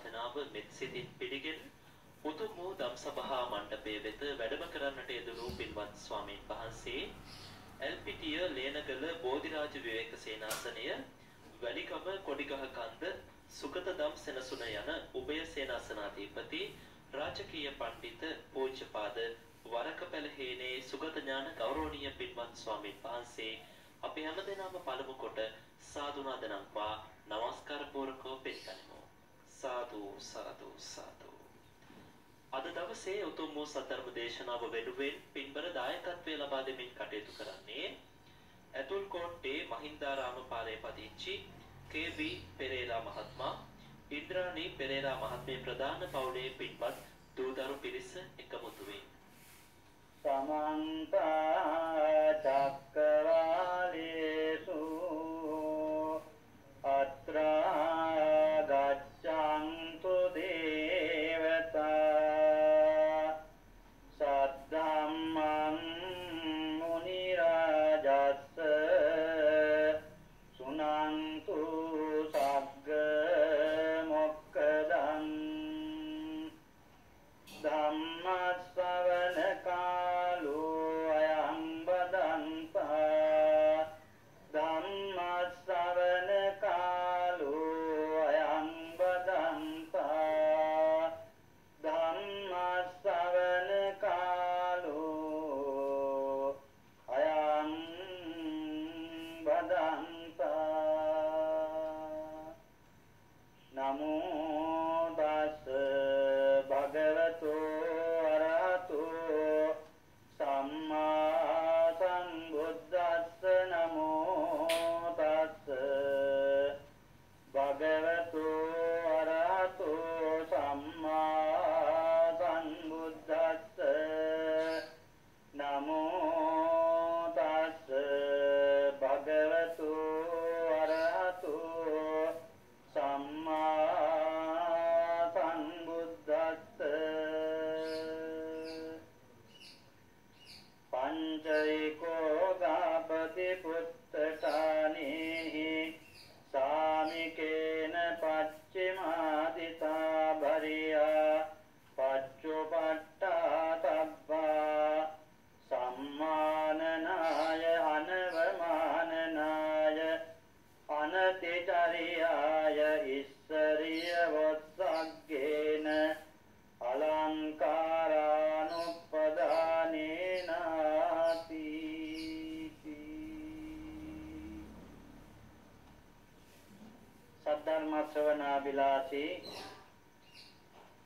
ආරාධනාව මෙත්සිතින් පිළිගෙන උතුම් වූ ධම්සභා මණ්ඩපයේ වෙත වැඩම කරන්නට යෙදුණු පින්වත් ස්වාමීන් වහන්සේ එල්පිටිය ලේනගල බෝධිරාජ විවේක සේනාසනය වැලිකම කොඩිගහ කන්ද සුගත දම් සෙනසුන යන උභය සේනාසනාධිපති රාජකීය පඬිත පූජ්‍යපාද වරකපැලහේනේ සුගත ඥාන ගෞරවනීය පින්වත් ස්වාමීන් වහන්සේ අපි හැමදෙනාම පළමු කොට සාදු නදනම්පා নমස්කාර පූර්වකව පිළිගනිමු. සාදු සාදු සාදු අද දවසේ උතුම් වූ සතරම දේශනාව වෙනුවෙන් පින්බර දායකත්වය ලබා දෙමින් කටයුතු කරන්නේ ඇතුල් කෝට්ටේ මහින්දාරාම පාරේ පදිංචි කේ.බී. පෙරේරා මහත්මයා ඉන්ද්‍රාණී පෙරේරා මහත්මිය ප්‍රධාන පවුලේ පින්වත් දූදරු පිරිස එකමුතු වේ. සමන්ත චක්කවාලේසු අත්‍රා අනතිචරියාය ඉස්සරිය වස්සග්ගේන අලංකාරානුපදානේනාති සද්ධර්ම ශ්‍රවණාබිලාසී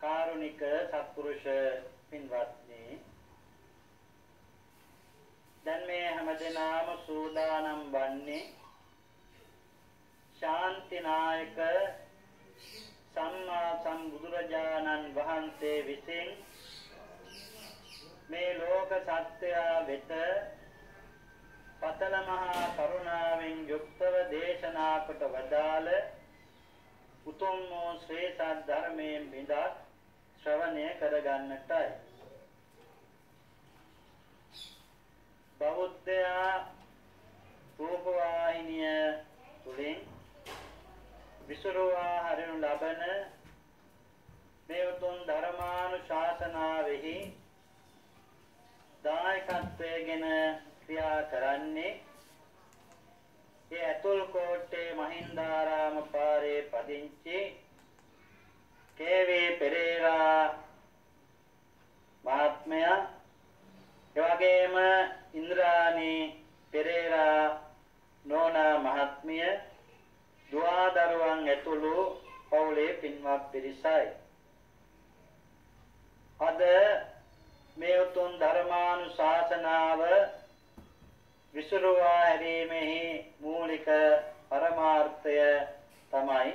කාරුණික සත්පුරුෂ පින්වත්නි දැන් මේ හැමදෙනාම සූදානම් වන්නේ ශාන්තිනායක සම්මා සම්බුදුරජාණන් වහන්සේ විසින් මේ ලෝක සත්‍යය වෙත පතල මහා කරුණාවෙන් යුක්තව දේශනා කොට වදාළ උතුම් වූ ශ්‍රේ සද්ධර්මයෙන් බිඳක් ශ්‍රවණය කරගන්නටයි. බෞද්ධයා රූපවාහිනිය තුලින් විසුරුවා හරිනු ලබන මේ උතුම් ධර්මානුශාසනාවෙහි දායකත්වයෙන් ක්‍රියා කරන්නේ ඒ අතුල් කෝට්ටේ මහින්දාරාම පාරේ පදිංචි කේ.වී. පෙරේරා මහත්මයා එවැගේම ඉන්ද්‍රාණී පෙරේරා නෝනා මහත්මිය දුවා දරුවන් ඇතුළු පවුලේ පින්වත් පිරිසයි. අද මේ උතුම් ධර්මානුශාසනාව විසුරුවා හැරීමෙහි මූලික පරමාර්ථය තමයි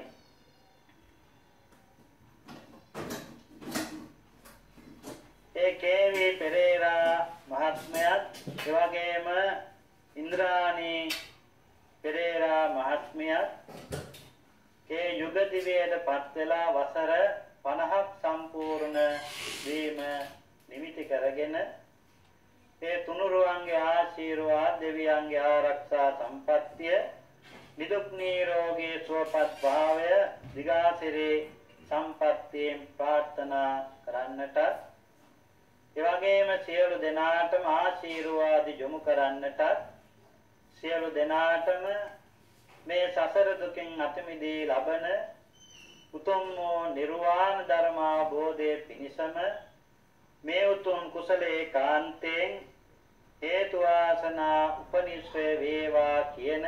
ඒ කේ.වී. පෙරේරා මහත්මයාත් එවැගේම ඉන්ද්‍රාණී පෙරේරා මහත්මියත් ඒ යුග දිවියට පත් වෙලා වසර 50ක් සම්පූර්ණ වීම නිමිති කරගෙන ඒ තුනුරුවන්ගේ ආශිර්වාද දෙවියන්ගේ ආරක්ෂා සම්පත්තිය නිදුක් නිරෝගී සුවපත් භාවය දිගාසිරේ සම්පත්තියෙන් ප්‍රාර්ථනා කරන්නට ඒ වගේම සියලු දෙනාටම ආශිර්වාද යොමු කරන්නට සියලු දෙනාටම මේ සසර දුකින් අත මිදී ලබන උතුම් වූ නිර්වාණ ධර්ම අවබෝධයේ පිණසම මේ උතුම් කුසලේ කාන්තෙන් හේතු වාසනා උපනිශ්‍රය වේවා කියන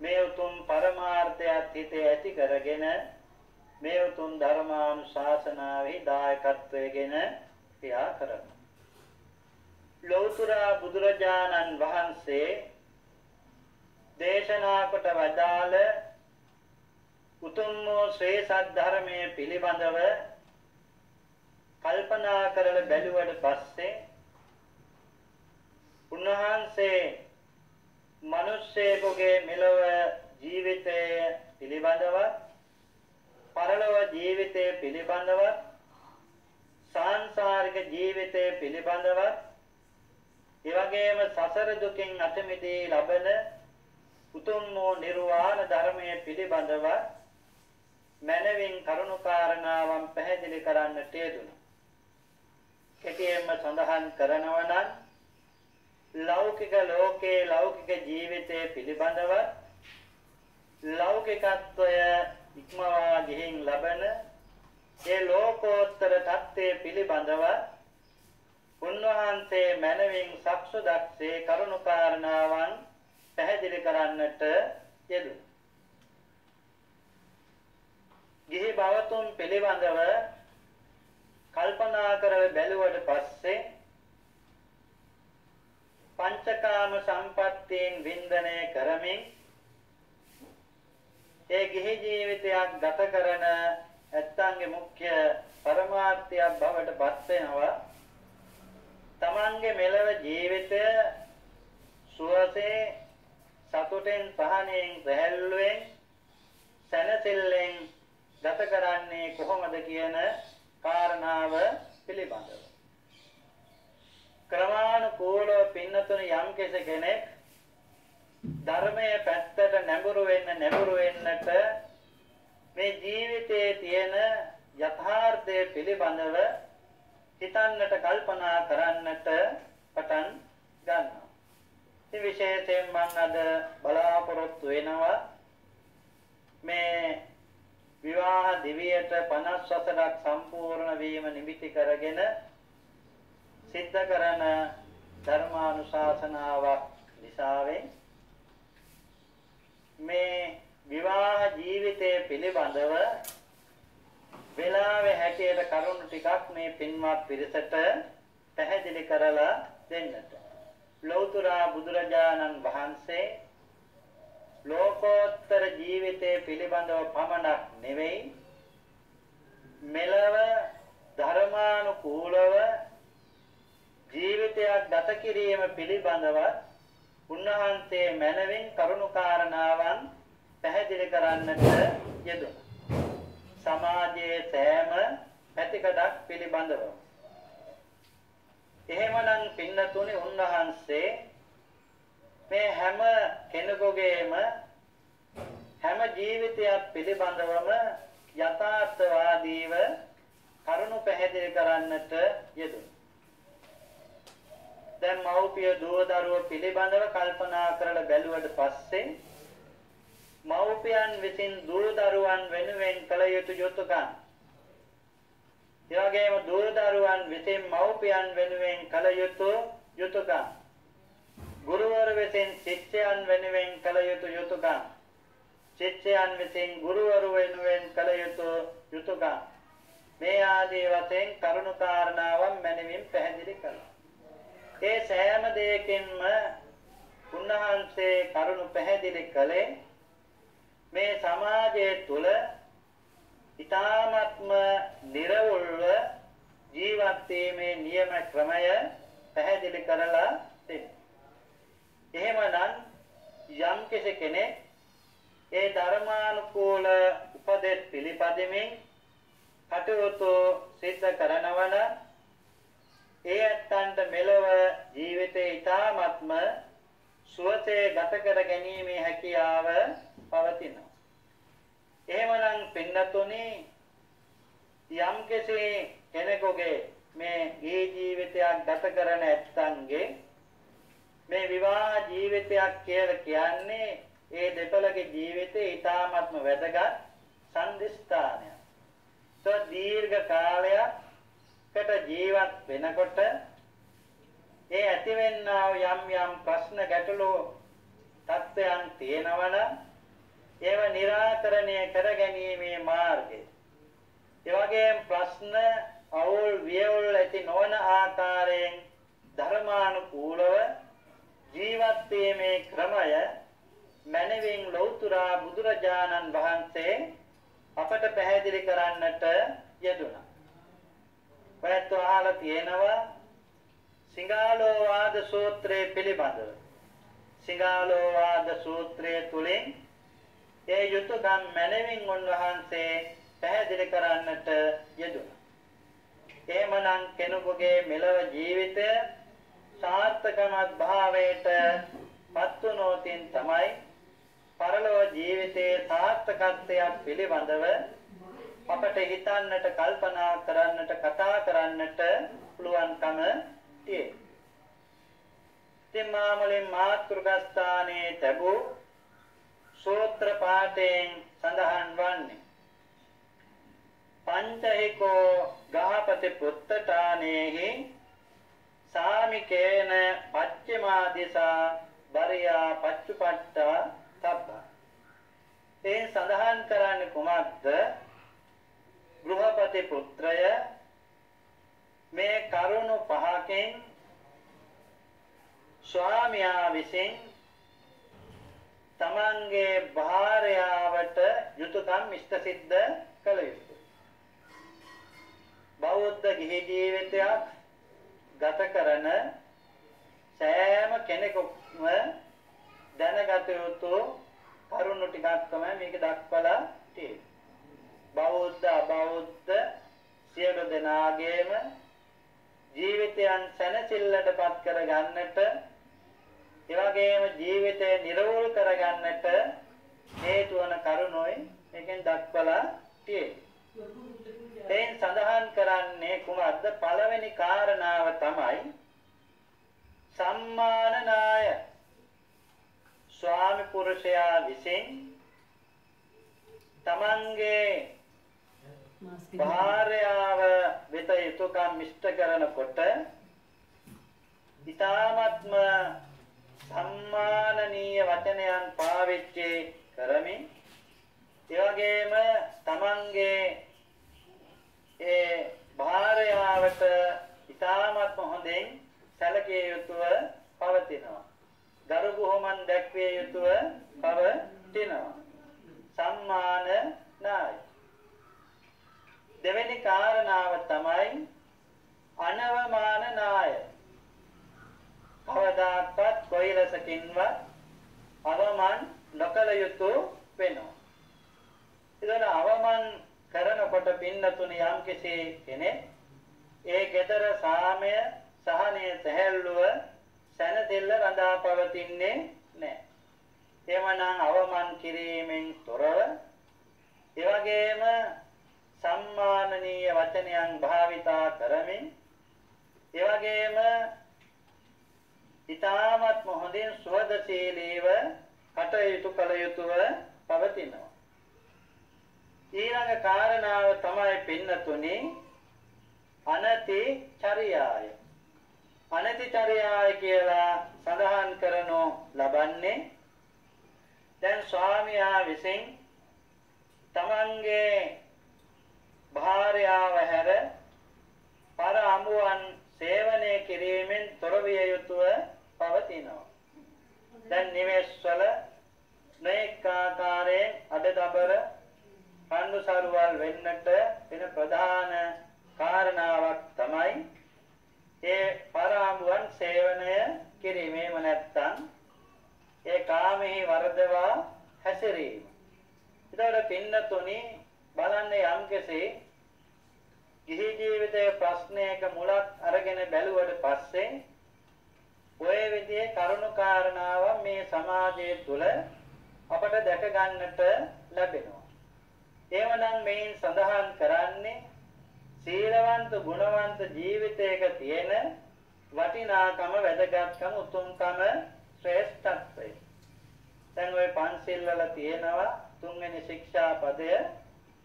මේ උතුම් පරමාර්ථයත් හිතේ ඇති කරගෙන මේ උතුම් ධර්මානුශාසනාවේ දායකත්වයෙන් ක්‍රියා කරමු. ලෞතර බුදුරජාණන් වහන්සේ දේශනා කොට වදාළ උතුම් වූ ශ්‍රේ සද්ධර්මයේ පිළිබඳව කල්පනා කරලා බැලුවට පස්සේ උන්වහන්සේ මිනිස්සෙකුගේ මෙලොව ජීවිතය පිළිබඳව පරලොව ජීවිතය පිළිබඳව සාංශාරික ජීවිතය පිළිබඳව ඒ වගේම සසර දුකින් අත මිදී ලබන උතුම් වූ නිර්වාණ ධර්මයේ පිළිබඳව මනවින් කරුණාකාරණාවන් පැහැදිලි කරන්නට යෙදුණා. කෙටියෙන්ම සඳහන් කරනවා නම් ලෞකික ලෝකේ ලෞකික ජීවිතයේ පිළිබඳව ලෞකිකත්වය ඉක්මවා ගිහින් ලබන ඒ ලෝකෝත්තර தත්ත්වයේ පිළිබඳව උන්වහන්සේ මනවින් සක්සුදක්සේ කරුණාකාරණාවන් පැහැදිලි කරන්නට යෙදුණා. ගිහි භවතුන් පිළිබඳව කල්පනා කර බැලුවට පස්සේ පංචකාම සම්පත්තීන් වින්දනය කරමින් ඒ ගිහි ජීවිතයක් ගත කරන ඇත්තන්ගේ මුඛ්‍ය පරමාර්ථයක් බවට පත් වෙනවා. තමන්ගේ මෙලව ජීවිතය සුවසේ සතුටෙන් සහනෙන් සැහැල්ලුවෙන් සැනසෙල්ලෙන් ගත කරන්නේ කොහොමද කියන කාරණාව පිළිබඳව ක්‍රමානුකූලව පින්නතුන යම් කෙනෙක් ධර්මයේ පැත්තට නැඹුරු වෙන්න නැඹුරු වෙන්නට මේ ජීවිතයේ තියෙන යථාර්ථය පිළිබඳව හිතන්නට කල්පනා කරන්නට පටන් ගන්නවා. ඉතින් විශේෂයෙන් මම අද බලාපොරොත්තු වෙනවා මේ විවාහ දිවියට 50 වසරක් සම්පූර්ණ වීම නිමිති කරගෙන සිද්ධ කරන ධර්මානුශාසනාවක් නිසාවෙන් මේ විවාහ ජීවිතය පිළිබඳව වෙලාවේ හැටියට කරුණු ටිකක් මේ පින්වත් පිරිසට පැහැදිලි කරලා දෙන්නට. ලෞතර බුදුරජාණන් වහන්සේ ලෝකෝත්තර ජීවිතය පිළිබඳව පමණක් නෙවෙයි මෙලව ධර්මානුකූලව ජීවිතයක් ගත කිරීම පිළිබඳව උන්වහන්සේ මනවින් කරුණාකාරණාවන් පැහැදිලි කරන්නට යෙදුණා. සමාජයේ සෑම පැතිකඩක් පිළිබඳව. එහෙමනම් පින්නතුනි උන්වහන්සේ මේ හැම කෙනෙකුගේම හැම ජීවිතයක් පිළිබඳවම යථාර්ථවාදීව කරුණු පැහැදිලි කරන්නට යෙදුණා. දැන් මව්පිය දුව දරුවෝ පිළිබඳව කල්පනා කරලා බැලුවට පස්සේ මව්පියන් විසින් දුව දරුවන් වෙනුවෙන් කළ යුතු යුතුයකම් එවැගේම දුව දරුවන් විසින් මව්පියන් වෙනුවෙන් කළ යුතු යුතුයකම් ගුරුවර විසින් ශිෂ්‍යයන් වෙනුවෙන් කළ යුතු යුතුයකම් ශිෂ්‍යයන් විසින් ගුරුවරු වෙනුවෙන් කළ යුතු යුතුයකම් මේ ආදී වශයෙන් කරුණු කාරණාවන් මැනවින් පැහැදිලි කළා. ඒ සෑම දෙයකින්ම උන්වහන්සේ කරුණු පැහැදිලි කළේ මේ සමාජය තුළ ඊ타ත්ම නිර්වුල්ව ජීවත් වීමේ නියම ක්‍රමය පැහැදිලි කරලා තිබෙනවා. එහෙමනම් යම් කෙනෙක් ඒ ධර්මානුකූල උපදෙස් පිළිපදෙමින් කටයුතු සිද්ධ කරනවා නම් ඒ ඇත්තන්ට මෙලව ජීවිතේ ඊ타ත්ම සුවසේ ගත කර ගැනීමේ හැකියාව පවතිනවා. එහෙමනම් පින්නතුනි යම් කෙනෙකුගේ මේ ගේ ජීවිතයක් ගත කරන ඇත්තන්ගේ මේ විවාහ ජීවිතයක් කියලා කියන්නේ ඒ දෙපළගේ ජීවිතේ ඊ타ත්ම වැදගත් සම්දිස්ථානයක්. તો දීර්ඝ කාලයකට ජීවත් වෙනකොට ඒ ඇතිවෙනා යම් යම් ප්‍රශ්න ගැටලු තත්ත්වයන් තියෙනවනම් ඒව निराකරණය කරගැනීමේ මාර්ගය. ඒ වගේම ප්‍රශ්න අවුල් වියවුල් ඇති නොවන ආකාරයෙන් ධර්මානුකූලව ජීවත් වීමේ ක්‍රමය මනවින් ලෞතුරා බුදුරජාණන් වහන්සේ අපට පැහැදිලි කරන්නට යෙදුණා. ඔයත් අහලා තියෙනවා සිංහාලෝ වාද සූත්‍රයේ පිළිබඳව. සිංහාලෝ වාද සූත්‍රයේ තුලින් ඒ යුතුයම් මනවින් උන්වහන්සේ පැහැදිලි කරන්නට යෙදුණා. එහෙමනම් කෙනෙකුගේ මෙලව ජීවිතය සාර්ථකමත් භාවයට පත් වුණොතින් තමයි පරලොව ජීවිතයේ සාර්ථකත්වයක් පිළිබඳව අපට හිතන්නට කල්පනා කරන්නට කතා කරන්නට පුළුවන්කම තියෙනවා. තිමාමලින් මාතෘගස්ථානයේ තබූ සූත්‍ර පාඨයෙන් සඳහන් වන්නේ පංචහිකෝ ගහපති පුත්තඨානේහි සාමිකේන පච්චමා දිසා බරියා පච්චුපට්ඨා තබ්බ. ඒ සඳහන් කරන්නේ කුමක්ද? ගෘහපති පුත්‍රය මේ කරුණු පහකින් ස්වාමියා විසින් තමන්ගේ භාර්යාවට යුතුයකම් ඉෂ්ට සිද්ධ කළ යුතුය. බෞද්ධ ගිහි ජීවිතයක් ගත කරන සෑම කෙනෙකුම දැනගත යුතු කරුණු ටිකක් තමයි මේක දක්වලා තියෙන්නේ. බෞද්ධ අබෞද්ධ සියලු දෙනාගේම ජීවිතයන් සැනසෙල්ලටපත් කර ගන්නට එවැගේම ජීවිතය නිර්වෝල් කර ගන්නට හේතු වන කරුණොයි මේකෙන් දක්වලා තියෙන්නේ. එයින් සඳහන් කරන්නේ කුමක්ද? පළවෙනි කාරණාව තමයි සම්මාන නාය ස්වාමි පුරුෂයා විසින් තමන්ගේ භාර්යාව වෙත යුතුයකම් ඉෂ්ට කරනකොට ඊ타ත්ම සම්මානනීය වචනයන් පාවිච්චි කරමින් ඒ වගේම තමන්ගේ ඒ භාර්යාවට ඊ타ත්ම හොඳින් සැලකිය යුතුව පවතිනවා. ගරු බුහුමන් දැක්විය යුතුව පවතිනවා. සම්මාන නාය. දෙවෙනි කාරණාව තමයි අනවමාන නාය. කවදාකවත් කොයිලසකින්වත් අවමන් නොකළ යුතු වෙනවා. ඒතන අවමන් කරනකොට පින්නතුණ යම් කෙනෙක් ඒ gedara සාමය සහනය සැහැල්ලුව සැනසෙල්ල රඳා පවතින්නේ නැහැ. එවනම් අවමන් කිරීමෙන් තොරව එවැගේම සම්මානනීය වචනයන් භාවිතා කරමින් එවැගේම ඊ타මත් මොහොතින් සුවදශීලීව කටයුතු කළ යුතුව පවතිනවා. ඊළඟ කාරණාව තමයි පින්නතුනි අනති චර්යාය. අනති චර්යාය කියලා සඳහන් කරනු ලබන්නේ දැන් ස්වාමියා විසින් තමන්ගේ භාර්යාව හැර පර අමුවන් සේවනය කිරීමෙන් තොර විය යුතුව පවතිනවා. දැන් නිවෙස්වල මේක ආකාරයෙන් අඩදබර කන්දු සරුවල් වෙන්නට වෙන ප්‍රධාන කාරණාවක් තමයි ඒ පරාමුවන් සේවනය කිරීමේම නැත්තම් ඒ කාමෙහි වර්ධවා හැසිරීම. ඒතකොට පින්නතුනි බලන්නේ යම්කෙසේ ගිහි ජීවිතයේ ප්‍රශ්නයක මුලක් අරගෙන බැලුවට පස්සේ ඔය විදිහේ කරුණු කාරණාව මේ සමාජයේ තුල අපට දැක ගන්නට ලැබෙනවා. එවනම් මේන් සඳහන් කරන්නේ සීලවන්ත ගුණවන්ත ජීවිතයක තියෙන වටිනාකම වැදගත්කම උතුම්කම ශ්‍රේෂ්ඨත්වය. දැන් ওই පන්සිල් වල තියෙනවා තුන්වෙනි ශික්ෂා පදය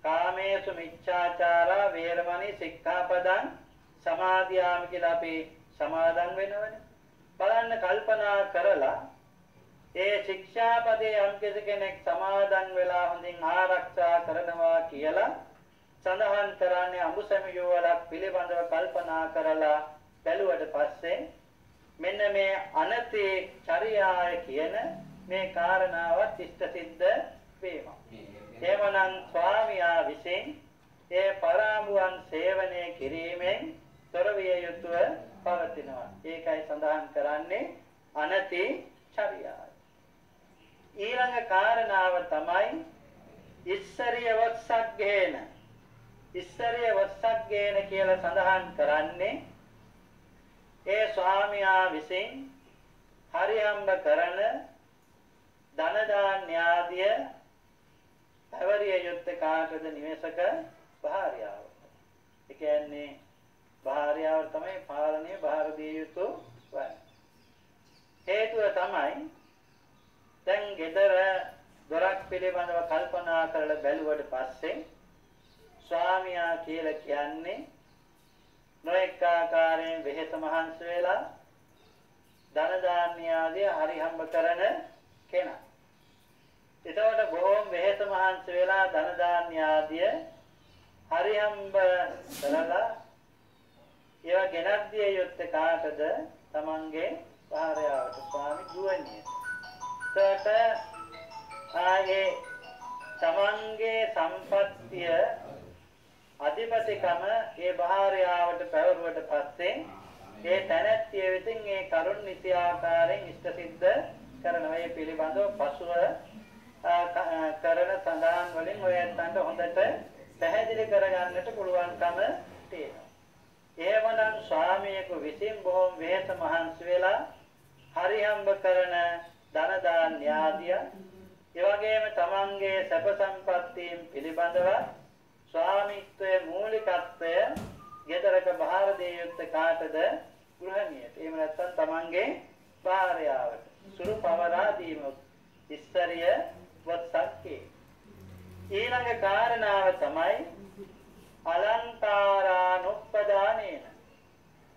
කාමේසු මිච්ඡාචාරා වේරමණී සික්ඛාපදං සමාදියාමි කියලා අපි සමාදන් වෙනවනේ. බලන්න කල්පනා කරලා ඒ ශික්ෂාපදයේ යම් කෙනෙක් සමාදන් වෙලා හොඳින් ආරක්ෂා කරනවා කියලා සඳහන් කරන්නේ අඹුසැමියෝ වලක් පිළිබඳව කල්පනා කරලා බැලුවට පස්සේ මෙන්න මේ අනතේ චර්යාය කියන මේ කාරණාවත් ඉෂ්ට සිද්ධ වේවා. එවනම් ස්වාමියා විසින් ඒ පරාමුවන් සේවනය කිරීමෙන් තොර විය යුතුව පවතිනවා. ඒකයි සඳහන් කරන්නේ අනති චර්යාව. ඊළඟ කාරණාව තමයි ඉස්සරිය වස්සග්ගේන. ඉස්සරිය වස්සග්ගේන කියලා සඳහන් කරන්නේ ඒ ස්වාමියා විසින් හරියම්බ කරන ධන දාන්‍ය ආදිය පැවරිය යුත්තේ කාටද නිවසක භාර්යාවට. ඒ කියන්නේ භාර්යාව තමයි පාලනය බාර දිය යුතු වන්නේ. හේතුව තමයි දැන් gedara දොරක් පිළිබඳව කල්පනා කරලා බැලුවට පස්සේ ස්වාමියා කියලා කියන්නේ නොඑක ආකාරයෙන් වෙහෙස මහන්සි වෙලා ධන දාන්‍ය ආදී හරි හම්බ කරන කෙනා. එතකොට බොහෝම වෙහෙස මහන්සි වෙලා ධන දාන්‍ය ආදිය හරි හම්බ කරලා ඒවා ගෙනත් දිය යුත්තේ කාටද? තමන්ගේ භාර්යාවට ස්වාමි දුවනියට. එතකොට ආයේ තමන්ගේ සම්පත්තිය අධිපතිකම ඒ භාර්යාවට පැවරුවට පස්සේ ඒ තැනැත්තිය විසින් ඒ කරුණ නිසි ආකාරයෙන් ඉෂ්ට සිද්ධ කරනවා. මේ පිළිබඳව පසුව කරන සඳහන් වලින් ඔය ඇත්තන්ට හොඳට පැහැදිලි කරගන්නට පුළුවන්කම තියෙනවා. එහෙමනම් ස්වාමියෙකු විසින් බොහොම වෙහෙස මහන්සි වෙලා හරිහම්බ කරන ධන දාන්‍ය ආදිය ඒ වගේම තමන්ගේ සැප සම්පත්තීන් පිළිබඳව ස්වාමිත්වයේ මූලිකත්වය ගෙදරක බාහිර දෙයොත් කාටද ගෘහණියට. එහෙම නැත්නම් තමන්ගේ භාර්යාවට. සුරු පවරා දීම ඉස්සරිය වත්සක්කේ. ඊළඟ කාරණාව තමයි අලංකාරානුප්පදානේන.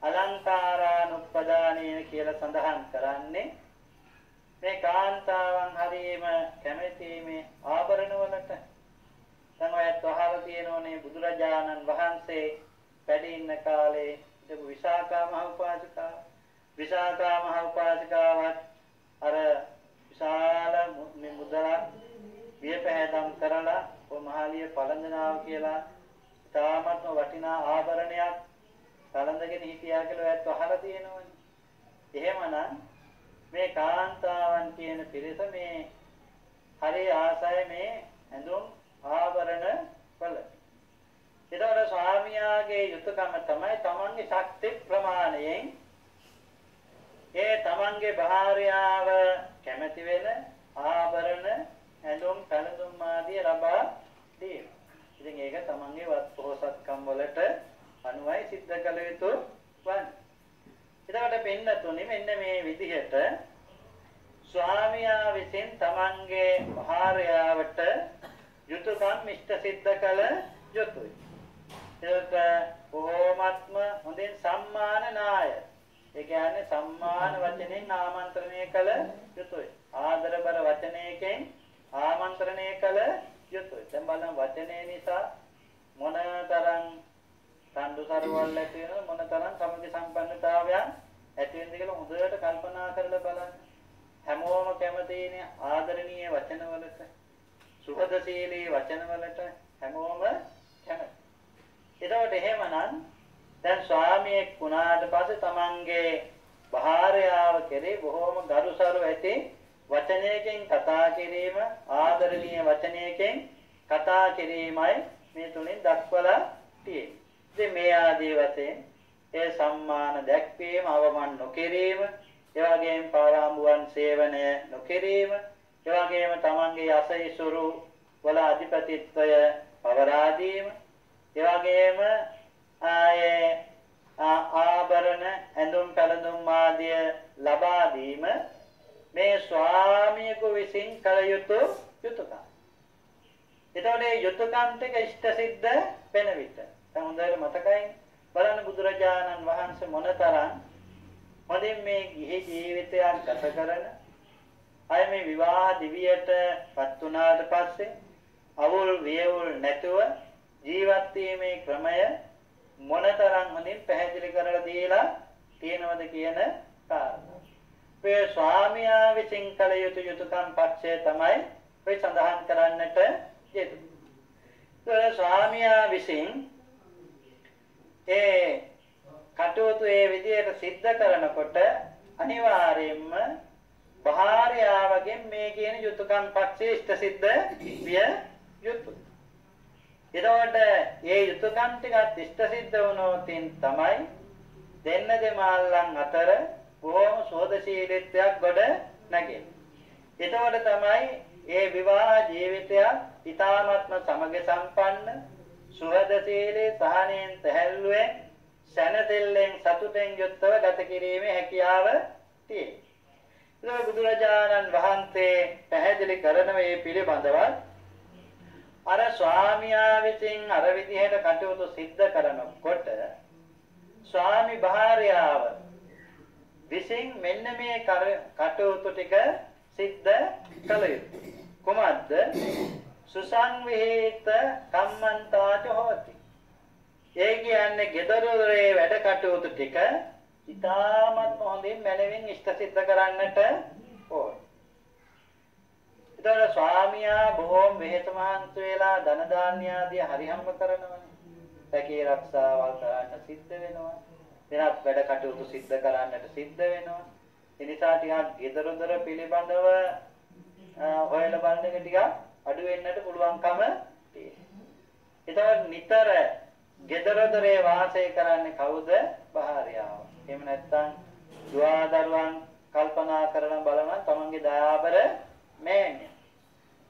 අලංකාරානුප්පදානේන කියලා සඳහන් කරන්නේ මේ කාන්තාවන් හරීම කැමැති මේ ආභරණ වලට දැන් ඔයත් අහලා තියෙනෝනේ බුදුරජාණන් වහන්සේ වැඩ ඉන්න කාලේ ඉඳපු විසාකා මහ උපාසිකා විසාකා මහ උපාසිකාවත් අර විශාල මේ මුදලක් වියපැහැදම් කරලා ඔය මහාලිය පළඳනාව කියලා තාමත්ම වටිනා ආභරණයක් පළඳගෙන හිටියා කියලා ඔයත් අහලා තියෙනවනේ. එහෙමනම් මේ කාන්තාවන් කියන පිරිස මේ හරි ආසයි මේ ඇඳුම් ආභරණ වල. ඒතකොට ස්වාමියාගේ යුතුයකම තමයි තමන්ගේ ශක්ති ප්‍රමාණයෙන් ඒ තමන්ගේ භාර්යාව කැමති වෙන ආභරණ ඇඳුම් පැළඳුම් ආදී ලබා දීම. ඉතින් ඒක තමන්ගේ වත් පොහසත්කම් වලට අනුවයි සිද්ධ කළ යුතු වන්නේ. එතකොට පින්නතුනි මෙන්න මේ විදිහට ස්වාමියා විසින් තමන්ගේ භාර්යාවට යුතුයකම් ඉෂ්ට සිද්ධ කළ යුතුයි. ඒක බොහෝමත්ම හොඳින් සම්මානනාය. ඒ කියන්නේ සම්මාන වචනෙන් ආමන්ත්‍රණය කළ යුතුයි. ආදරබර වචනයකින් ආමන්ත්‍රණය කළ යුතුයි. දැන් බලන්න වචනේ නිසා මොනතරම් තණ්ඩු සරවල් ඇති වෙන මොනතරම් සමගි සම්පන්නතාවයන් ඇති වෙනද කියලා හොඳට කල්පනා කරලා බලන්න. හැමෝම කැමතිනේ ආදරණීය වචනවලට, සුහදශීලී වචනවලට හැමෝම කැමති. එතකොට එහෙමනම් දැන් ස්වාමියෙක් වුණාට පස්සේ තමන්ගේ භාර්යාව කෙරේ බොහෝම ගරුසරු ඇති වචනයකින් කතා කිරීම ආදරණීය වචනයකින් කතා කිරීමයි මේ තුලින් දක්වලා තියෙන්නේ. ඉතින් මේ ආදී වශයෙන් ඒ සම්මාන දැක්වීම අවමන් නොකිරීම, ඒ වගේම පාරාඹුවන් සේවනය නොකිරීම, ඒ වගේම තමන්ගේ අසහිසුරු වල අධිපතිත්වය පවරා දීම, ඒ වගේම ආයේ ආභරණ ඇඳුම් පැළඳුම් ආදිය ලබා දීම මේ ස්වාමියෙකු විසින් කළ යුතු යුතුයකම්. එතකොට මේ යුතුයකම් ටික ඉෂ්ට සිද්ධ වෙන විට දැන් හොඳට මතකයි බලන්න බුදුරජාණන් වහන්සේ මොනතරම් හොඳින් මේ ගිහි ජීවිතයක් ගත කරන අය මේ විවාහ දිවියට පත් වුණාට පස්සේ අවුල් වියවුල් නැතුව ජීවත් වීමේ ක්‍රමය මොනතරම් හොඳින් පැහැදිලි කරලා දීලා තියෙනවද කියන කාරණා. මේ ස්වාමියා විසින් කළ යුතු යුතුයකම් පක්ෂය තමයි ඔය සඳහන් කරන්නට යෙදුනේ. ඒ ස්වාමියා විසින් ඒ කටයුතු ඒ විදිහට සිද්ධ කරනකොට අනිවාර්යයෙන්ම භාර්යාවගෙන් මේ කියන යුතුයකම් පක්ෂයේ ඉෂ්ට සිද්ධ විය යුතුය. එතකොට මේ යුතුයකම් ටිකත් ඉෂ්ට සිද්ධ වුණොතින් තමයි දෙන්න දෙමාල්ලන් අතර බොහොම සෝදශීලීත්වයක් ගොඩ නැගෙන්නේ. එතකොට තමයි මේ විවාහ ජීවිතයක් ඊ타ත්ම සමග සම්පන්න සුහදශීලී සහනෙන් තැහැල්ලුවෙන් සැනසෙල්ලෙන් සතුටෙන් යුක්තව ගත කිරීමේ හැකියාව තියෙනවා. ඒක බුදුරජාණන් වහන්සේ පැහැදිලි කරන මේ පිළිබඳව අර ස්වාමියා විසින් අර විදිහට කටයුතු සිද්ධ කරනකොට ස්වාමි භාර්යාව විසින් මෙන්න මේ කටයුතු ටික සිද්ධ කළ යුතුයි. කොහොමද? සුසංවිහිත කම්මන්තාච හොති. ඒ කියන්නේ gedara දොරේ වැඩ කටයුතු ටික ඉතාමත් හොඳින් මනමින් ඉෂ්ට සිද්ධ කරන්නට ඕන. ඒතර ස්වාමියා බොහොම වෙහෙස මහන්සි වෙලා ධන දාන්‍ය ආදී හරිහම්බ කරනවනේ. පැකේ ආරක්ෂාවල් කරන්න සිද්ධ වෙනවා. වෙනත් වැඩ කටයුතු සිද්ධ කරන්නට සිද්ධ වෙනවා. ඒ නිසා ටිකක් gedara දොර පිළිබඳව හොයලා බලන එක ටිකක් අඩු වෙන්නට පුළුවන්කම තියෙනවා. ඒතකොට නිතර gedara දොරේ වාසය කරන්නේ කවුද? භාර්යාව. එහෙම නැත්නම් දුවා දරුවන් කල්පනා කරන බලන තමන්ගේ දයාබර මෑණිය.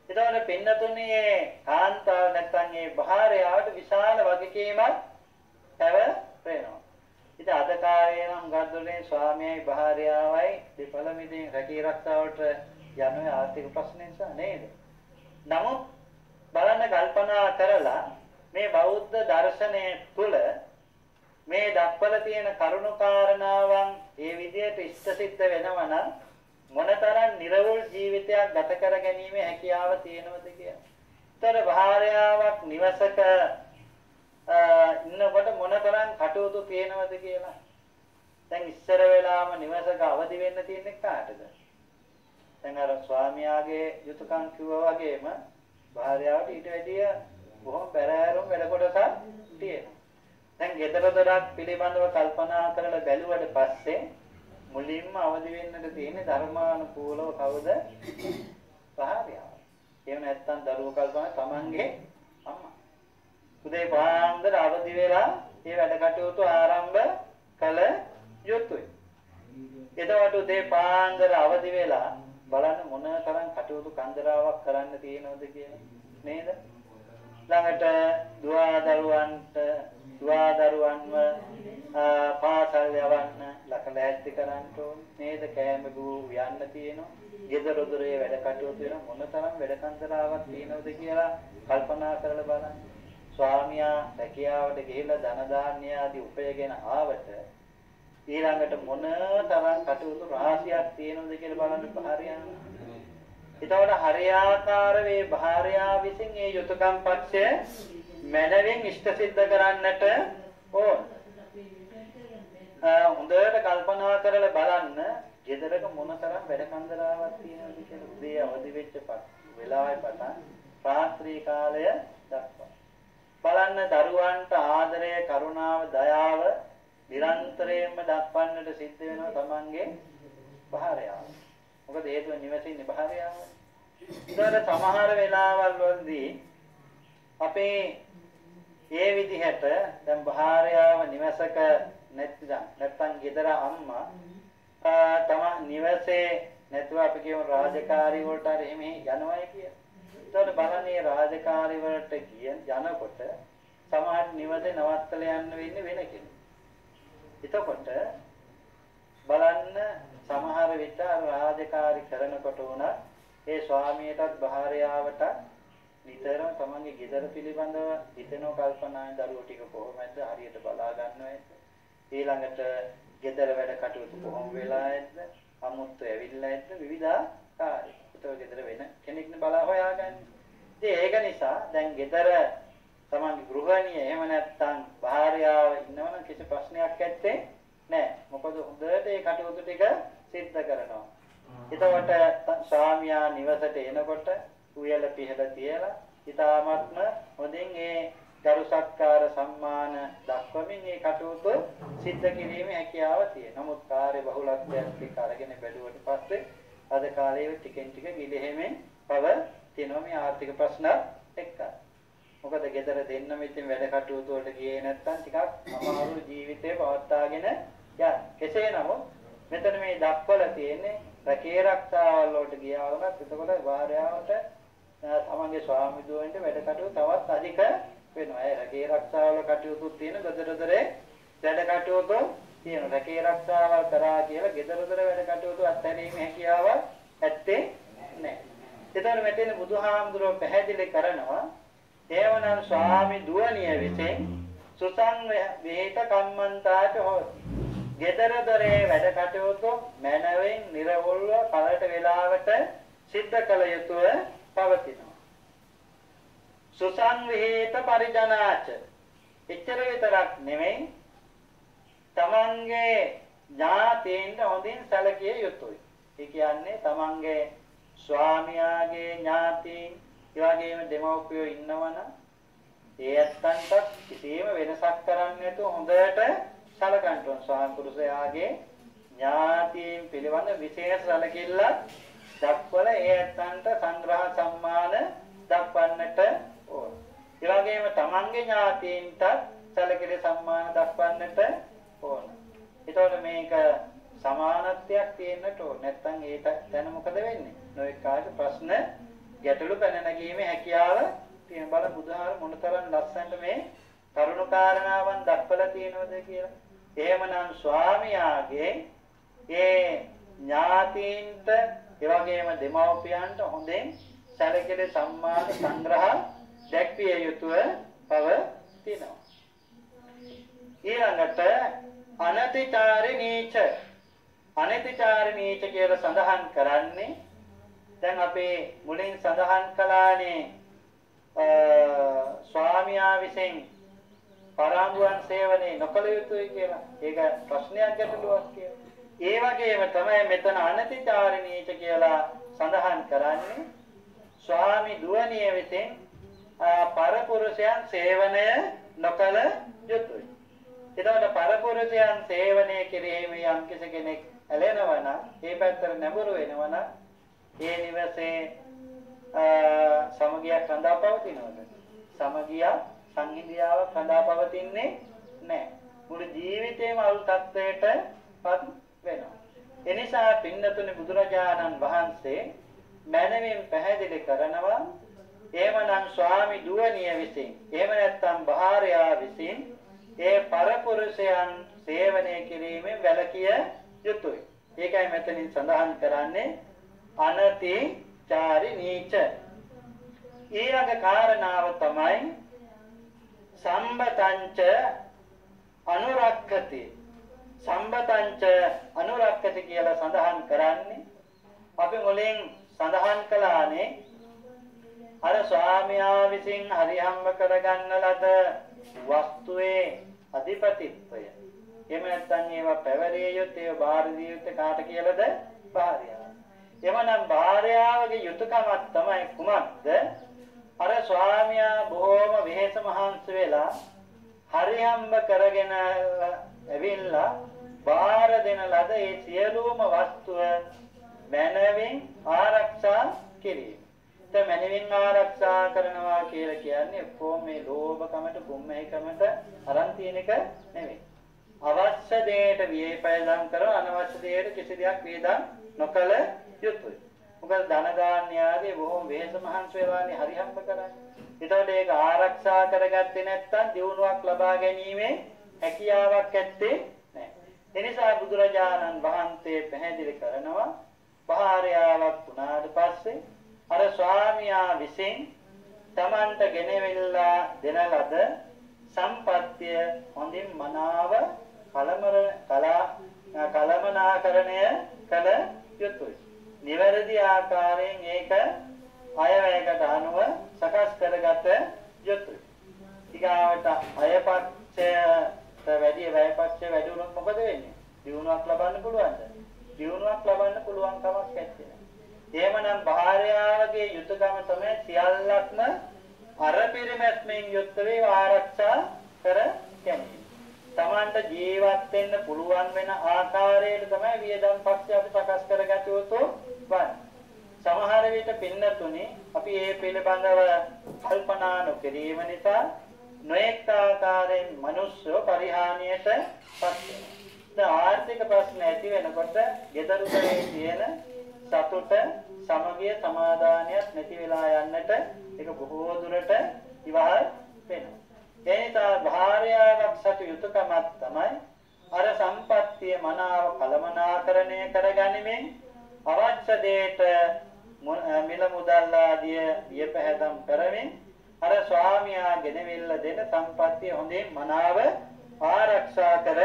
ඒතකොට පින්නතුනේ කාන්තාව නැත්නම් මේ භාර්යාවට විශාල වගකීමක් පැවැත්වෙනවා. ඉතින් අද කාලේ නම් ගද්දොලේ ස්වාමියයි භාර්යාවයි දෙපළ මිදින් රැකී ආරක්ෂාවට යන්නේ ආර්ථික ප්‍රශ්න නිසා නේද? නමුත් බලන්න කල්පනා කරලා මේ බෞද්ධ දර්ශනය තුළ මේ දක්වලා තියෙන කරුණු කාරණාවන් ඒ විදිහට ඉෂ්ට සිද්ධ වෙනවා නම් මොනතරම් නිර්වෘල් ජීවිතයක් ගත කර ගැනීම හැකියාව තියෙනවද කියලා. ତର භාර්යාවක් නිවසක ඉන්නකොට මොනතරම් කටයුතු තියෙනවද කියලා. දැන් ඉස්සර වෙලාම නිවසක අවදි වෙන්න තියෙන්නේ කාටද? දැන් අර ස්වාමියාගේ යුතුයකම් කිව්වා වගේම භාර්යාවට ඊට වැඩිය බොහොම පෙරහැරුම් වැඩ කොටසක් තියෙනවා. දැන් ගෙදර දොරක් පිළිබඳව කල්පනා කරලා බැලුවට පස්සේ මුලින්ම අවදි වෙන්නට තියෙන්නේ ධර්මානුකූලව කවුද? භාර්යාව. එහෙම නැත්නම් දරුවෝ කල්පනා තමන්ගේ අම්මා. උදේ පාන්දර අවදි වෙලා මේ වැඩ කටයුතු ආරම්භ කළ යුතුයි. එතකොට උදේ පාන්දර අවදි වෙලා බලන්න මොන තරම් කටයුතු කන්දරාවක් කරන්න තියෙනවද කියලා නේද? ළඟට දුවා දරුවන්ට දුවා දරුවන්ව පාසල් යවන්න ලකලැස්ති කරන්න ඕන නේද? කෑම බූ යන්න තියෙනවා. ගෙදර දොරේ වැඩ කටයුතු වෙන මොන තරම් වැඩ කන්දරාවක් තියෙනවද කියලා කල්පනා කරලා බලන්න. ස්වාමියා රැකියාවට ගිහිල්ලා ධන දාන්‍ය ආදී උපයගෙන ආවට ඊළඟට මොන තරම් කටයුතු රාශියක් තියෙනවද කියලා බලන්න භාර්යාව. එතකොට හරියාකාර වේ භාර්යාව විසින් මේ යුතුයකම් පක්ෂය මනවෙන් ඉෂ්ට සිද්ධ කරන්නට ඕන. හොඳට කල්පනා කරලා බලන්න ගෙදරක මොන තරම් වැඩ කන්දරාවක් තියෙනවද කියලා උදේ අවදි වෙච්ච වෙලාවේ පටන් රාත්‍රී කාලය දක්වා. බලන්න දරුවන්ට ආදරය, කරුණාව, දයාව නිරන්තරයෙන්ම දක්වන්නට සිද්ධ වෙනවා තමන්ගේ භාර්යාව. මොකද හේතුව නිවසින්නේ භාර්යාව. ඒතර සමහර වෙලාවල් වලදී අපේ ඒ විදිහට දැන් භාර්යාව නිවසක නැත්නම් නැත්නම් ගෙදර අම්මා තම නිවසේ නැතුව අපි කියමු රාජකාරී වලට හරි එහෙම යනවායි කියලා. ඒතකොට බලන්නේ රාජකාරී වලට ගිය යනකොට සමහර නිවස නිවසේ නවත්තලා යන්න වෙන්නේ වෙන කෙනෙක්. එතකොට බලන්න සමහර විට රාජකාරී කරනකොට උනත් ඒ ස්වාමියටත් භාර්යාවට නිතරම තමන්ගේ ගෙදර පිළිබඳව හිතෙනෝ කල්පනාවෙන් දරුවෝ ටික කොහොමද හරියට බලා ගන්නවද ඊළඟට ගෙදර වැඩ කටයුතු කොහොම වෙලා ඇද්ද? අමුත්තු ඇවිල්ලා ඇද්ද? විවිධාකාරයි ඒතකොට ගෙදර වෙන කෙනෙක්නේ බලා හොයාගන්නේ. ඉතින් ඒක නිසා දැන් ගෙදර තමන්ගේ ගෘහණිය එහෙම නැත්නම් භාර්යාව ඉන්නවනම් කිසි ප්‍රශ්නයක් නැත්තේ නෑ මොකද හොඳට ඒ කටයුතු ටික සිද්ධ කරනවා එතකොට ස්වාමියා නිවසට එනකොට උයල පිහල තියලා ඊ타මත්ම හොඳින් ඒ දරු සත්කාර සම්මාන දක්වමින් මේ කටයුතු සිද්ධ කිරීමේ හැකියාව තියෙනවා. නමුත් කාර්ය බහුලත්වයක් එක්ක අරගෙන බැලුවට පස්සේ අද කාලේ ටිකෙන් ටික ගිලිහෙමින් පව තියෙනවා මේ ආර්ථික ප්‍රශ්න එක්ක. මොකද ගෙදර දෙන්නම ඉතින් වැඩ කටයුතු වලට ගියේ නැත්නම් ටිකක් අමාරු ජීවිතේ පවත්වාගෙන යන්න. කෙසේ නමුත් මෙතන මේ දක්වලා තියෙන්නේ රැකේ රක්ෂාවල් වලට ගියා වුණත් එතකොට භාර්යාවට තමන්ගේ ස්වාමි දුවන්ට වැඩ කටයුතු තවත් අධික වෙනවා. ඒ රැකේ රක්ෂාවල කටයුතු තියෙන ගෙදරදොරේ වැඩ කටයුතු තියෙන රැකේ රක්ෂාවල් කරා කියලා ගෙදරදොර වැඩ කටයුතු අත්හැරීමේ හැකියාව ඇත්තේ නැහැ. ඒතර මෙතන බුදුහාමුදුරුවෝ පැහැදිලි කරනවා එවනම් ස්වාමි දුවනිය විසින් සුසං වේත කම්මන්තාච හොති. ගෙදරදොරේ වැඩ කටයුතු මනවෙන් නිර්වොල්ව කලට වේලාවට සිද්ධ කළ යුතුය පවතිනවා. සුසංවිහිත පරිජනාච එච්චර විතරක් නෙමෙයි තමන්ගේ ඥාතීන්ට හොඳින් සැලකිය යුතුයි. ඒ කියන්නේ තමන්ගේ ස්වාමියාගේ ඥාතීන් ඒ වගේම දෙමව්පියෝ ඉන්නවනම් ඒ ඇත්තන්ට කිසිම වෙනසක් කරන්නේ නැතුව හොඳට සැලකන්න ඕන. ස්වාමි පුරුෂයාගේ ඥාතීන් පිළිබඳ විශේෂ සැලකිල්ලක් දක්වල ඒ ඇත්තන්ට සංග්‍රහ සම්මාන දක්වන්නට ඕන. ඒ වගේම තමන්ගේ ඥාතීන්ට සැලකිලි සම්මාන දක්වන්නට ඕන. ඒතකොට මේක සමානත්වයක් තියෙන්නට ඕන. නැත්නම් ඒක දැන මොකද වෙන්නේ? නොඑක කාට ප්‍රශ්න ගැටලු පැන නැගීමේ හැකියාව තියෙන බල බුදුහාර මොනතරම් ලස්සනට මේ කරුණු කාරණාවන් දක්වලා තියෙනවද කියලා. එහෙමනම් ස්වාමියාගේ ඒ ඥාතීන්ට ඒ වගේම දෙමව්පියන්ට හොඳින් සැලකෙල සම්මාන සංග්‍රහ දැක්විය යුතුව පවතිනවා. ඊළඟට අනතිචාරි නීච අනතිචාරි නීච කියලා සඳහන් කරන්නේ දැන් අපේ මුලින් සඳහන් කළානේ ස්වාමියා විසින් පරාඹුවන් සේවනයේ නොකළ යුතුයි කියලා. ඒක ප්‍රශ්නයක් ගැටලුවක් කියලා. ඒ වගේම තමයි මෙතන අනතිචාරණීච කියලා සඳහන් කරන්නේ ස්වාමි දුවනිය විසින් පරපුරුෂයන් සේවනය නොකළ යුතුයි. එතකොට පරපුරුෂයන් සේවනය කිරීමේ යම් කෙනෙක් ඇලෙනවා නම් ඒ පැත්තට නැඹුරු වෙනවා නම් ඒ නිවසේ සමගියක් රඳා පවතිනවද? සමගිය සංහිඳියාවක් රඳා පවතින්නේ නැහැ. මුළු ජීවිතේම අලුත් තත්වයටපත් වෙනවා. එනිසා පින්නතුනි බුදුරජාණන් වහන්සේ මනමින් පැහැදිලි කරනවා එහෙමනම් ස්වාමි දුවනිය විසින් එහෙම නැත්නම් භාර්යාව විසින් ඒ පරපුරුෂයන් සේවනය කිරීමෙන් වැළකිය යුතුය. ඒකයි මෙතනින් සඳහන් කරන්නේ අනති චාරි නීච. ඊළඟ කාරණාව තමයි සම්බතංච අනුරක්ඛති සම්බතංච අනුරක්ඛති කියලා සඳහන් කරන්නේ අපි මුලින් සඳහන් කළානේ අර ස්වාමියා විසින් හරිහම්බ කරගන්න ලද වස්තුවේ අධිපතිත්වය එහෙම නැත්නම් ඒවා පැවරිය යුත්තේ ඒවා බාහිර දිය යුත්තේ කාට කියලාද භාර්යාව. එවනම් භාර්යාවගේ යුතුයකමක් තමයි කුමක්ද? අර ස්වාමියා බොහොම වෙහෙස මහන්සි වෙලා හරිහම්බ කරගෙන ඇවිල්ලා බාර දෙන ලද ඒ සියලුම වස්තුව මනවින් ආරක්ෂා කිරීම. ඒ මනවින් ආරක්ෂා කරනවා කියලා කියන්නේ කොහොම මේ ලෝභකමට කුම්මැහිකමට අරන් තියෙන එක නෙමෙයි. අවශ්‍ය දෙයට වියපයදම් කර අනවශ්‍ය දෙයට කිසි දෙයක් වේදම් නොකළ යුතුයි. මොකද ධන දාන්‍ය ආදී බොහොම වෙහෙස මහන්සි වෙලානේ හරිහම්බ කරන්නේ. එතකොට ඒක ආරක්ෂා කරගත්තේ නැත්නම් දියුණුවක් ලබා ගැනීමේ හැකියාවක් ඇත්තේ නැහැ. එනිසා බුදුරජාණන් වහන්සේ පැහැදිලි කරනවා භාර්යාවක් වුණාට පස්සේ අර ස්වාමියා විසින් Tamanට ගෙනවිල්ලා දෙන ලද සම්පත්‍ය හොඳින් මනාව කලමර කලා කලමනාකරණය කළ යුතුයි. නිවැරදි ආකාරයෙන් ඒක අයවැයකට අනුව සකස් කරගත යුතුයි. ඊගාවට අයපක්ෂයට වැඩි වැයපක්ෂය වැඩි වුණොත් මොකද වෙන්නේ? දියුණුවක් ලබන්න පුළුවන්ද? දියුණුවක් ලබන්න පුළුවන් කමක් නැත්තේ. එහෙමනම් භාර්යාවගේ යුතුයකම තමයි සියල්ලක්ම අර පිරිමැස්මෙන් යුක්ත වේ ආරක්ෂා කර ගැනීම. Tamanට ජීවත් වෙන්න පුළුවන් වෙන ආකාරයට තමයි වියදම් පක්ෂය අපි සකස් කරගත යුතු වන්නේ. සමහර විට පින්නතුනි අපි මේ පිළිබඳව කල්පනා නොකිරීම නිසා නොඑක ආකාරයෙන් මිනිස්සු පරිහානියට පත් වෙනවා. ආර්ථික ප්‍රශ්න ඇති වෙනකොට ගෙදර දොරේ තියෙන සතුට සමගිය සමාදානයක් නැති වෙලා යන්නට ඒක බොහෝ දුරට ඉවහල් වෙනවා. ඒ නිසා භාර්යාවක් සතු යුතුයකමක් තමයි අර සම්පත්තිය මනාව කළමනාකරණය කරගනිමින් අවශ්‍ය දෙයට මිල මුදල් ආදිය වියපැහැදම් කරමින් අර ස්වාමියා ගෙනවිල්ල දෙන සම්පත්තිය හොඳින් මනාව ආරක්ෂා කර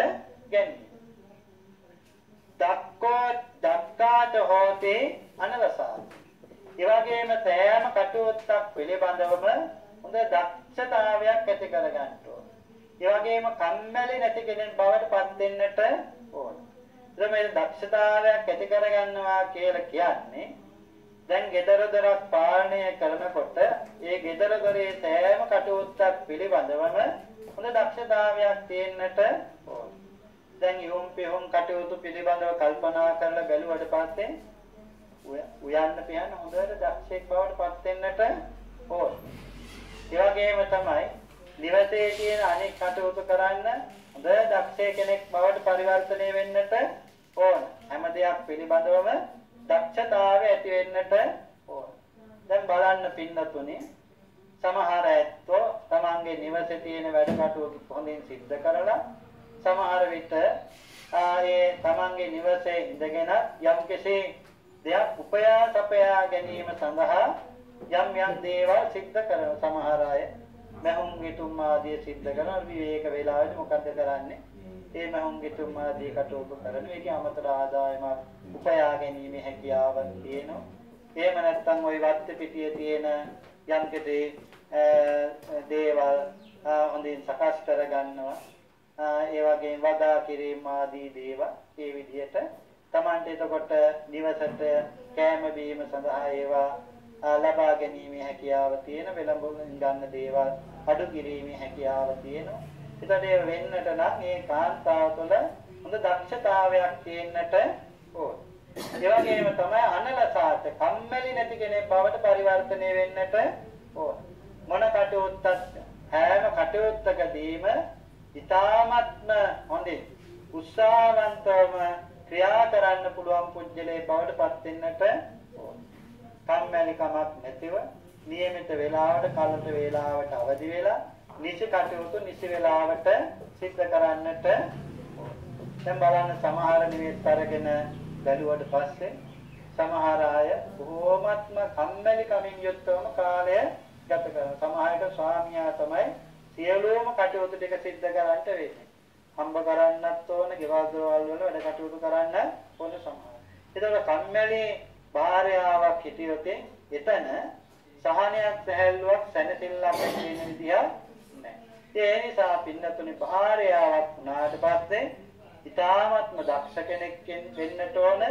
ගැනීම. දක්කෝ දක්කාට හෝතේ අනවසා. ඒ වගේම සෑම කටයුත්තක් පිළිබඳවම හොඳ දක්ෂතාවයක් ඇති කර ගන්න ඕන. ඒ වගේම කම්මැලි නැති කෙනෙක් බවට පත් වෙන්නට ඕන. එතකොට මේ දක්ෂතාවයක් ඇති කර ගන්නවා කියලා කියන්නේ දැන් gedara darak පාලනය කරනකොට ඒ gedara දොරේ සෑම කටයුත්තක් පිළිබඳවම හොඳ දක්ෂතාවයක් තියෙන්නට ඕන. දැන් යොම් පෙහොම් කටයුතු පිළිබඳව කල්පනා කරලා බැලුවට පස්සේ උයන්න පියන්න හොඳට දක්ෂෙක් බවට පත් වෙන්නට ඕන. ඒ වගේම තමයි නිවසේ තියෙන අනෙක් කටයුතු කරන්න හොඳ දක්ෂ කෙනෙක් බවට පරිවර්තනය වෙන්නට ඕන. හැම දෙයක් පිළිබඳවම දක්ෂතාවය ඇති වෙන්නට ඕන. දැන් බලන්න පින්නතුනේ සමහර ඇත්තෝ තමන්ගේ නිවසේ තියෙන වැඩ කටයුතු හොඳින් සිද්ධ කරලා සමහර විට ආයේ තමන්ගේ නිවසේ ඉඳගෙන යම් කෙසේ දෙයක් උපයා සපයා ගැනීම සඳහා යම් යම් දේවල් සිද්ධ කරන සමහර අය මහුම් ගිතුම් ආදී සිද්ධ කරන විවේක වේලාවෙදි මොකද කරන්නේ? ඒ මහුම් ගිතුම් ආදී කටයුතු කරන ඒකේ අමතර ආදායමක් උපයා ගැනීම හැකියාව තියෙනවා. එහෙම නැත්නම් ওই වත්ත පිටියේ තියෙන යම් කෙසේ දේවල් හොඳින් සකස් කර ගන්නවා. ඒ වගේම වදා කිරීම ආදී දේවල් ඒ විදිහට Tamante එතකොට නිවසට කෑම බීම සඳහා ඒවා ලබා ගැනීමේ හැකියාව තියෙන වෙළඹුලින් ගන්න දේවල් අඩු කිරීමේ හැකියාව තියෙනවා. ඒතට ඒ වෙන්නට නම් මේ කාන්තාව තුළ හොඳ දක්ෂතාවයක් තියෙන්නට ඕන. ඒ වගේම තමයි අනලසාත කම්මැලි නැති කෙනෙක් බවට පරිවර්තනය වෙන්නට ඕන. මොන කටයුත්තක් හැම කටයුත්තකදීම ඊ타ත්ම හොඳින් උත්සාහවන්තවම ක්‍රියා කරන්න පුළුවන් පුජ්‍යලේ බවට පත් වෙන්නට ඕන. කම්මැලි කමක් නැතිව නියමිත වේලාවට කලට වේලාවට අවදි වෙලා නිසි කටයුතු නිසි වේලාවට සිද්ධ කරන්නට දැන් බලන්න සමහර නිවෙස් අරගෙන බැලුවට පස්සේ සමහර අය බොහෝමත්ම කම්මැලි කමින් යුක්තවම කාලය ගත කරන සමහරට ස්වාමියා තමයි සියලුම කටයුතු ටික සිද්ධ කරන්නට වෙන්නේ. හම්බ කරන්නත් ඕන, ගෙවල් දොරවල් වල වැඩ කටයුතු කරන්න ඕන සමහර. ඒතකොට කම්මැලි භාර්යාවක් හිටියොත් එතන සහනයක් සැහැල්ලුවක් සැනසෙල්ලක් වෙන විදිහ නැහැ. ඒ නිසා පින්නතුනි භාර්යාවක් වුණාට පස්සේ ඊ타ත්ම දක්ෂ කෙනෙක් වෙන්නට ඕන,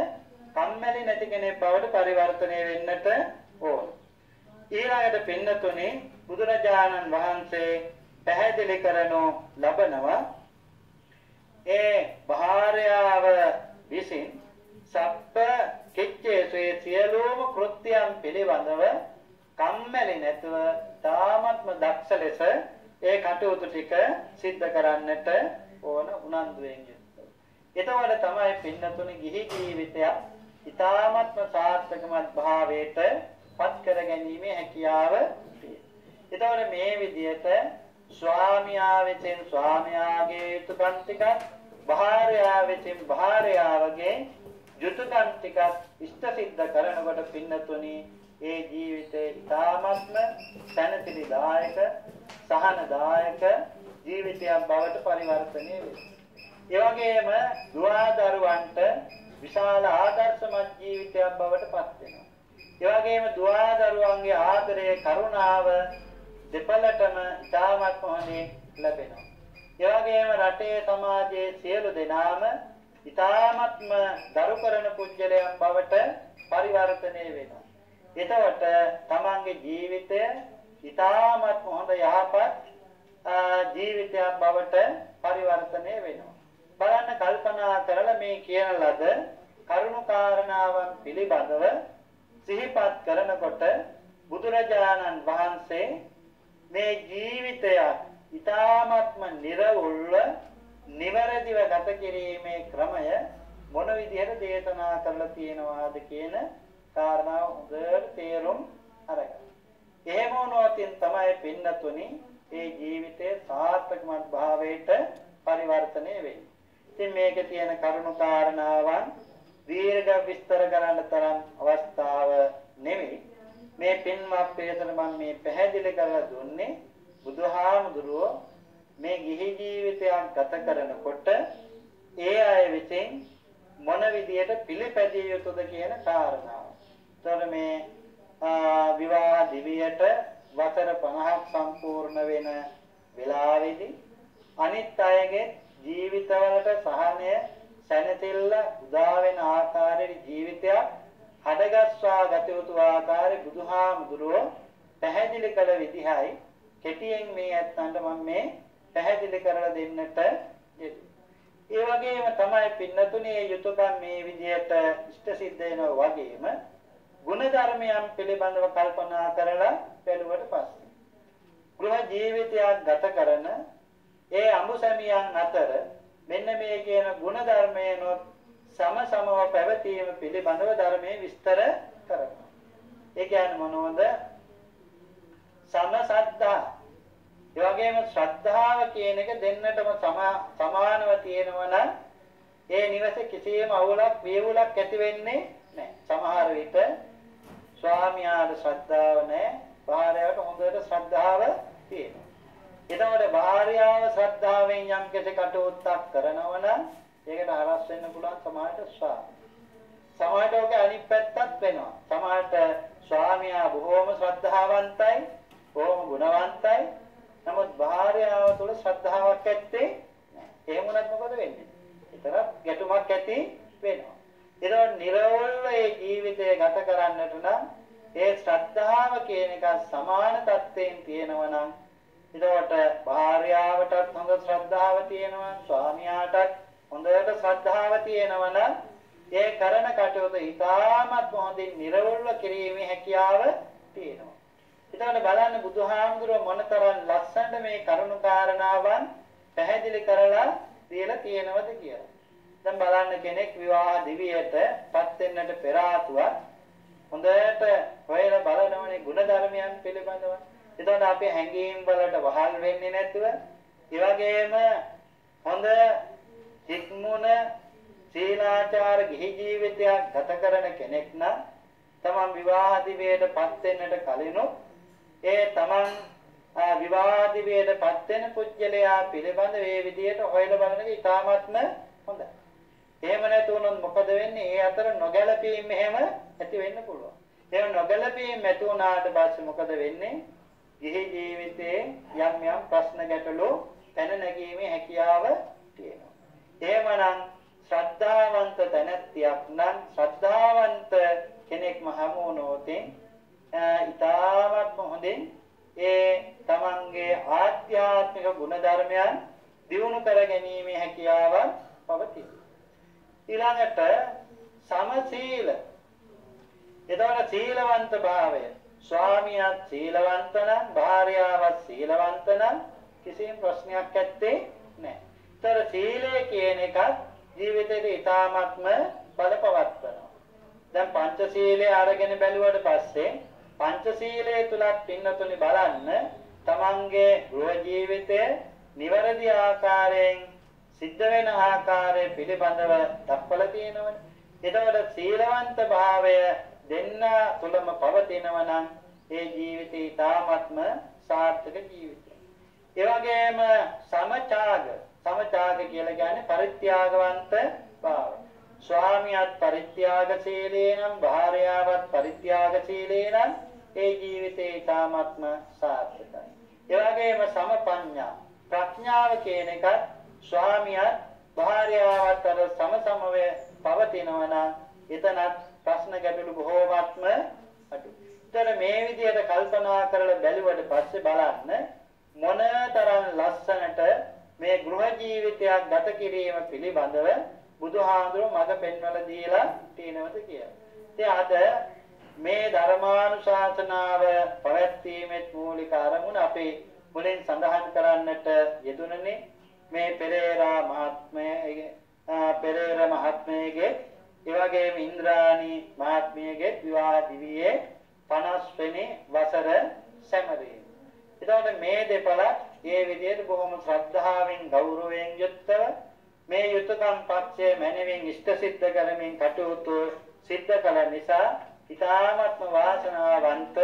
කම්මැලි නැති කෙනෙක් බවට පරිවර්තනය වෙන්නට ඕන. ඊළඟට පින්නතුනි බුදුරජාණන් වහන්සේ පැහැදිලි කරනු ලබනවා ඒ භාර්යාව විසින් සප්ප කිච්චේසේ සියලුම කෘත්‍යයන් පිළිබඳව කම්මැලි නැතුව තාමත්ම දක්ෂ ලෙස ඒ කටයුතු ටික සිද්ධ කරන්නට ඕන උනන්දුවෙන් යුක්තව. එතකොට තමයි පින්නතුනි ගිහි ජීවිතයක් ඊ타මත්ම සාර්ථකමත් භාවයට පත් කර ගැනීමේ හැකියාව එතකොට මේ විදිහට ස්වාමියා විසින් ස්වාමියාගේ යුතුයකම් ටිකක් භාර්යාව විසින් භාර්යාවගේ යුතුයකම් ටිකක් ඉෂ්ට සිද්ධ කරනකොට පින්නතුනි ඒ ජීවිතේ ඉතාමත්ම සැනසෙලිදායක සහනදායක ජීවිතයක් බවට පරිවර්තනය වෙනවා. ඒ වගේම දුවා දරුවන්ට විශාල ආදර්ශමත් ජීවිතයක් බවට පත් වෙනවා. ඒ වගේම දුවා දරුවන්ගේ ආදරය කරුණාව දෙපළටම ඉතාමත් හොඳින් ලැබෙනවා. ඒ වගේම රටේ සමාජයේ සියලු දෙනාම ඉතාමත්ම දරු කරන පුජ්‍යලයන් බවට පරිවර්තනය වෙනවා. එතකොට තමන්ගේ ජීවිතය ඉතාමත් හොඳ යහපත් ජීවිතයක් බවට පරිවර්තනය වෙනවා. බලන්න කල්පනා කරලා මේ කියන ලද කරුණු කාරණාවන් පිළිබඳව සිහිපත් කරනකොට බුදුරජාණන් වහන්සේ මේ ජීවිතය ඊ타ත්ම නිර්වුල්ව නිවැරදිව ගත කිරීමේ ක්‍රමය මොන විදිහට දේශනා කරලා තියෙනවාද කියන කාරණාව හොඳට තේරුම් අරගන්න. එහෙම වුණොතින් තමයි පින්නතුනි ඒ ජීවිතයේ සාර්ථකමත් භාවයට පරිවර්තනය වෙන්නේ. ඉතින් මේකේ තියෙන කරුණු කාරණාවන් දීර්ඝ විස්තර කරන්න තරම් අවස්ථාව නෙවෙයි. මේ පින්වත් ප්‍රේතන මම මේ පැහැදිලි කරලා දුන්නේ බුදුහාමුදුරුවෝ මේ ගිහි ජීවිතයක් ගත කරනකොට ඒ අය විසින් මොන විදියට පිළිපැදිය යුතුද කියන කාරණාව. ඒතර මේ විවාහ දිවියට වසර 50ක් සම්පූර්ණ වෙන වෙලාවේදී අනිත් අයගේ ජීවිතවලට සහනය සැනසෙල්ල උදා වෙන ආකාරයේ ජීවිතයක් හදගස්වා ගත යුතු ආකාරය බුදුහාමුදුරුවෝ පැහැදිලි කළ විදිහයි කෙටියෙන් මේ ඇත්තන්ට මම මේ පැහැදිලි කරලා දෙන්නට ඒ වගේම තමයි පින්නතුනේ යුතුයකම් මේ විදිහට ඉෂ්ට සිද්ධ වෙනවා වගේම ගුණධර්මයන් පිළිබඳව කල්පනා කරලා බැලුවට පස්සේ ගෘහ ජීවිතයක් ගත කරන ඒ අමුසැමියන් අතර මෙන්න මේ කියන ගුණධර්මයනොත් සම සමව පැවතීම පිළිබඳව ධර්මයේ විස්තර කරනවා. ඒ කියන්නේ මොනවද? සම සද්ධා. ඒ වගේම ශ්‍රද්ධාව කියන එක දෙන්නටම සමානව තියෙනවා නම් ඒ නිවසේ කිසියම් අවුලක් වේවුලක් ඇති වෙන්නේ නැහැ. සමහර විට ස්වාමියාට ශ්‍රද්ධාව නැහැ, භාර්යාවට හොඳට ශ්‍රද්ධාව තියෙනවා. එතකොට භාර්යාව ශ්‍රද්ධාවෙන් යම් කෙසේ කටයුත්තක් කරනවා නම් ඒකට හරස් වෙන්න පුළුවන් සමාජයට ස්වාමී. සමාජයට ඔක අනිත් පැත්තක් වෙනවා. සමාජයට ස්වාමියා බොහෝම ශ්‍රද්ධාවන්තයි, බොහෝම ගුණවන්තයි. නමුත් භාර්යාව තුළ ශ්‍රද්ධාවක් ඇත්තේ නැහැ. එහෙම වුණත් මොකද වෙන්නේ? ඒතරම් ගැටුමක් ඇති වෙනවා. ඒතකොට නිර්වෝල්ව මේ ජීවිතය ගත කරන්නට නම් ඒ ශ්‍රද්ධාව කියන එක සමාන තත්ත්වයෙන් තියෙනවා නම් එතකොට භාර්යාවටත් හොඳ ශ්‍රද්ධාව තියෙනවා ස්වාමියාටත් හොඳට ශ්‍රද්ධාව තියෙනවා නම් ඒ කරන කටයුතු ඉතාමත් හොඳින් නිර්වෘල්ව කිරීමේ හැකියාව තියෙනවා. එතකොට බලන්න බුදුහාමුදුරුව මොනතරම් ලස්සනට මේ කරුණු කාරණාවන් පැහැදිලි කරලා දීලා තියෙනවද කියලා. දැන් බලන්න කෙනෙක් විවාහ දිවියට පත් වෙන්නට පෙර ආතුවක් හොඳට හොයලා බලනවනේ ಗುಣධර්මයන් පිළිබඳව. එතකොට අපි හැඟීම් වලට වහල් වෙන්නේ නැතුව ඒ වගේම හොඳ හික්මුණ සීලාචාර ගිහි ජීවිතයක් ගත කරන කෙනෙක් නම් තමන් විවාහ දිවේටපත් වෙන්නට කලිනුත් ඒ තමන් විවාහ දිවේටපත් වෙන පුජ්‍යලයා පිළිබඳ මේ විදියට හොයලා බලන එක ඉතාමත්ම හොඳයි. එහෙම නැතුනොත් මොකද වෙන්නේ? ඒ අතර නොගැලපීම් එහෙම ඇති වෙන්න පුළුවන්. එහෙම නොගැලපීම් ඇති වුණාට පස්සේ මොකද වෙන්නේ? ගිහි ජීවිතයේ යම් යම් ප්‍රශ්න ගැටලු පැන නැගීමේ හැකියාව තියෙනවා. එහෙමනම් ශ්‍රද්ධාවන්ත තැනැත්තියක් නම් ශ්‍රද්ධාවන්ත කෙනෙක්ම හමු වුණොතින් ඊටාත්ම හොඳින් ඒ තමන්ගේ ආධ්‍යාත්මික ගුණධර්මයන් දියුණු කර ගැනීමේ හැකියාවක් පවතී. ඊළඟට සමසීල එතකොට සීලවන්ත භාවය ස්වාමියාත් සීලවන්ත නම් භාර්යාවත් සීලවන්ත නම් කිසිම ප්‍රශ්නයක් නැත්තේ නෑ. ඒතර සීලය කියන එකත් ජීවිතේට ඊ타ත්ම බලපවත්වනවා. දැන් පංචශීලයේ අරගෙන බැලුවට පස්සේ පංචශීලයේ තුලත් පින්නතුනි බලන්න තමන්ගේ ගෘහ ජීවිතය නිවැරදි ආකාරයෙන් සිද්ධ වෙන ආකාරය පිළිබඳව දක්වලා තියෙනවනේ. එතකොට සීලවන්ත භාවය දෙන්න තුලම පවතිනවා නම් ඒ ජීවිතය ඊ타ත්ම සාර්ථක ජීවිතයක්. ඒ වගේම සමචාග සමචාග කියලා කියන්නේ පරිත්‍යාගවන්ත භාවය. ස්වාමියාත් පරිත්‍යාගශීලී නම් භාර්යාවත් පරිත්‍යාගශීලී නම් ඒ ජීවිතේ ඊ타ත්ම සාර්ථකයි. ඒ වගේම සමපඤ්ඤා ප්‍රඥාව කියන එකත් ස්වාමියාත් භාර්යාවත් අතර සමසමව පවතිනවා නම් එතනත් ප්‍රශ්න ගැටලු බොහෝමත්ම අඩුයි. ඒතර මේ විදිහට කල්පනා කරලා බැලුවට පස්සේ බලන්න මොනතරම් ලස්සනට මේ ගෘහ ජීවිතයක් ගත කිරීම පිළිබඳව බුදුහාඳුරු මඟ පෙන්වලා දීලා තියෙනවද කියලා. ඉතින් අද මේ ධර්මානුශාසනාව පැවැත්වීමේ මූලික අරමුණ අපි මුලින් සඳහන් කරන්නට යෙදුණනේ මේ පෙරේරා මහත්මයේ පෙරේර මහත්මයේගේ ඒ වගේම ඉන්ද්‍රාණි මහත්මියගේ විවාහ දිවියේ 50 වෙනි වසර සැමරීම. එතකොට මේ දෙපළත් මේ විදිහට බොහොම ශ්‍රද්ධාවෙන් ගෞරවයෙන් යුක්තව මේ යුතුයකම් පක්ෂයේ මැනවින් ඉෂ්ට සිද්ධ කරමින් කටයුතු සිද්ධ කළ නිසා ඊ타ත්ම වාසනාවන්ත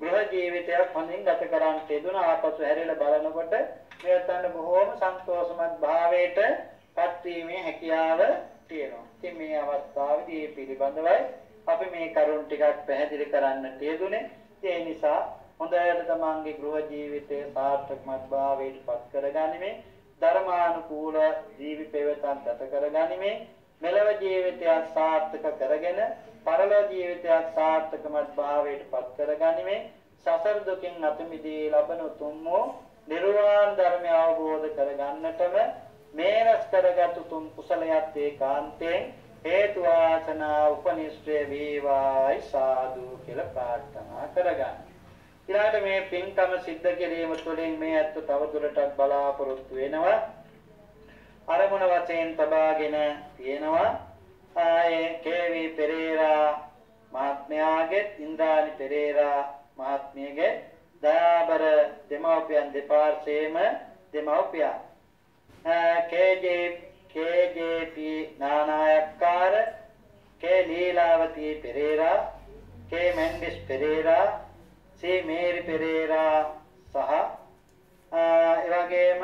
ගෘහ ජීවිතයක් හොඳින් ගත කරන්න තිබුණා ආපසු හැරිලා බලනකොට මේතන බොහෝම සන්තෝෂමත් භාවයට පත්වීමේ හැකියාව තියෙනවා. ඉතින් මේ අවස්ථාවේදී මේ පිළිබඳවයි අපි මේ කරුණ ටිකක් පැහැදිලි කරන්න තියදුනේ. ඒ නිසා හොඳට තමන්ගේ ගෘහ ජීවිතය සාර්ථකමත් භාවයට පත් කරගනිමින් ධර්මානුකූල ජීවි පෙවතක් ගත කරගනිමින් මෙලව ජීවිතයක් සාර්ථක කරගෙන පරලොව ජීවිතයක් සාර්ථකමත් භාවයට පත් කරගනිමින් සසර දුකින් අත මිදී ලබන උතුම් වූ නිර්වාණ ධර්මය අවබෝධ කරගන්නටම මේ රැස් කරගත් උතුම් කුසලයක් ඒකාන්තයෙන් හේතු වාසනා උපනිශ්‍රේ වේවායි සාදු කියලා ප්‍රාර්ථනා කරගන්න. ඊළඟට මේ පින්කම සිද්ධ කිරීම තුළින් මේ අත්ව තවදුරටත් බලාපොරොත්තු වෙනවා. අරමුණ වශයෙන් තබාගෙන තියෙනවා. ආයේ කේවි පෙරේරා මහත්මයාගේ ඉන්ද්‍රානි පෙරේරා මහත්මියගේ දයාබර දෙමව්පියන් දෙපාර්ශ්වයේම දෙමව්පියන් KJ KJP Nanayakkara K Leelawathi Perera K Mendis Perera C Mary Perera සහ එවැගේම